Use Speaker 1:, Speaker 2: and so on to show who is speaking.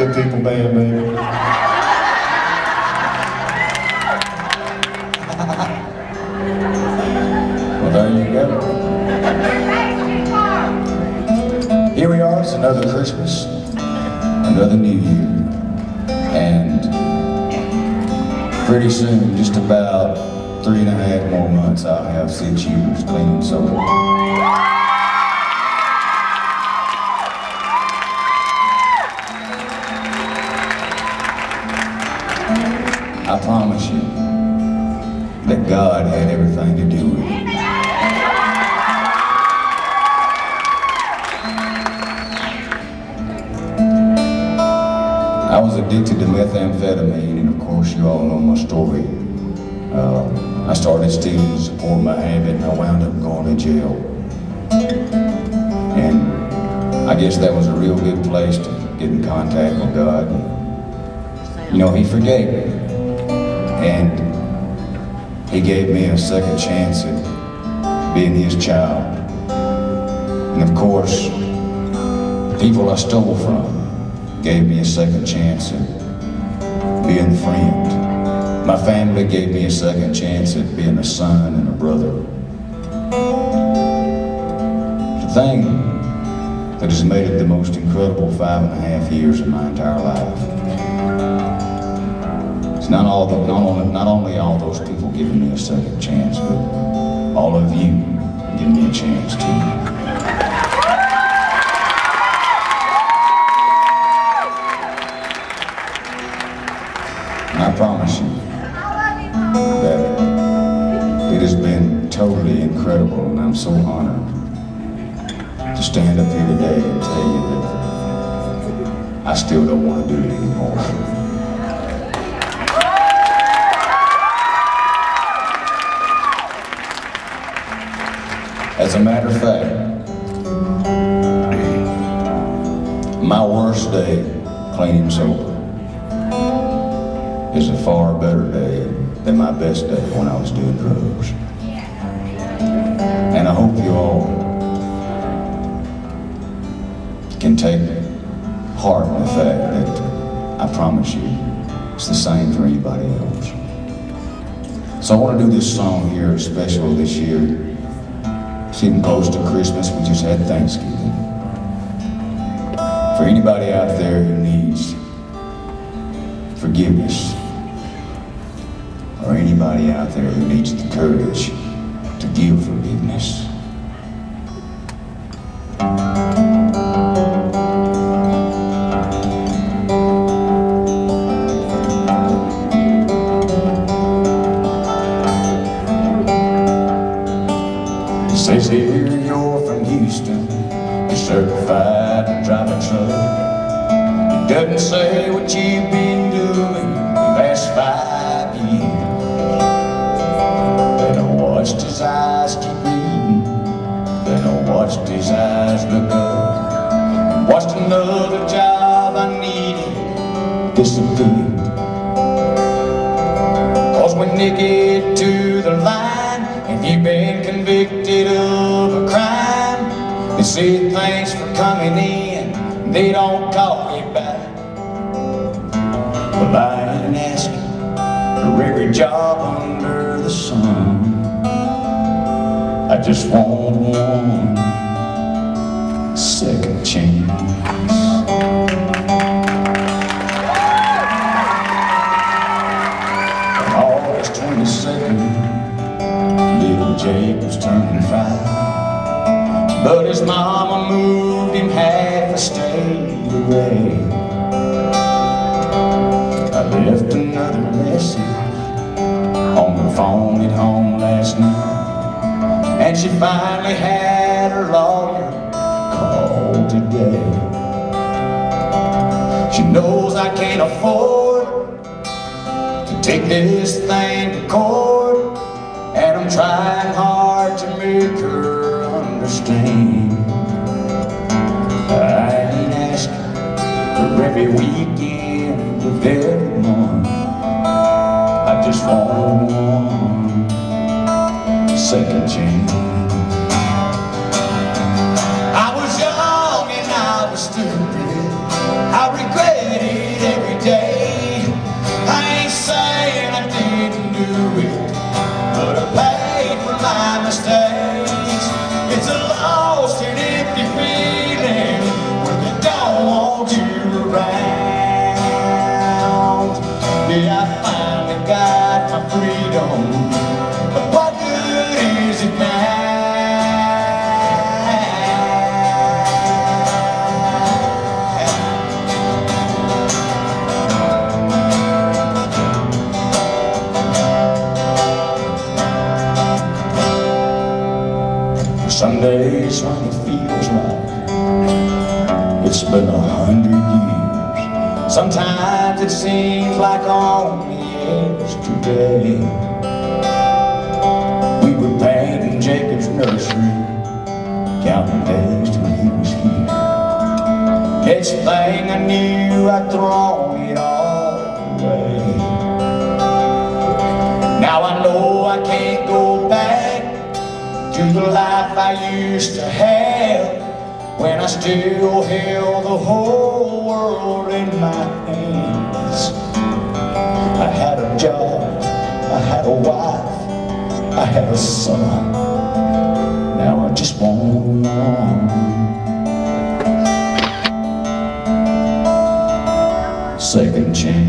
Speaker 1: Good people band.
Speaker 2: Well, there you go. Here we are, it's another Christmas, another New Year. And pretty soon, just about three and a half more months, I'll have six years clean and sober. Addicted to methamphetamine, and of course, you all know my story. Uh, I started stealing to support my habit, and I wound up going to jail. And I guess that was a real good place to get in contact with God. And, You know, He forgave me, and He gave me a second chance at being His child. And of course, people I stole from gave me a second chance at being a friend. My family gave me a second chance at being a son and a brother. The thing that has made it the most incredible five and a half years of my entire life is not, all the, not, only, not only all those people giving me a second chance, but all of you giving me a chance too. It has been totally incredible, and I'm so honored to stand up here today and tell you that I still don't want to do it anymore. As a matter of fact, my worst day cleaning sober is a far better day than my best day when I was doing drugs. And I hope you all can take heart in the fact that I promise you it's the same for anybody else. So I want to do this song here special this year. It's getting close to Christmas. We just had Thanksgiving. For anybody out there who needs forgiveness, or anybody out there who needs the courage to give forgiveness. Says here you're from Houston, you're certified to drive a truck. It doesn't say what you've been Cause when they get to the line, and you've been convicted of a crime, they say thanks for coming in, they don't call you back. Well, I ain't asking for every job under the sun. I just want one away. I left another message on the phone at home last night. And she finally had her lawyer call today. She knows I can't afford to take this thing to court And I'm trying hard weekend of every month I just want one second chance Some days when it feels like it's been a hundred years. Sometimes it seems like only yesterday we were painting in Jacob's nursery, counting days till he was here. Next thing I knew, I'd thrown to the life I used to have when I still held the whole world in my hands. I had a job, I had a wife, I had a son. Now I just want one. Second chance.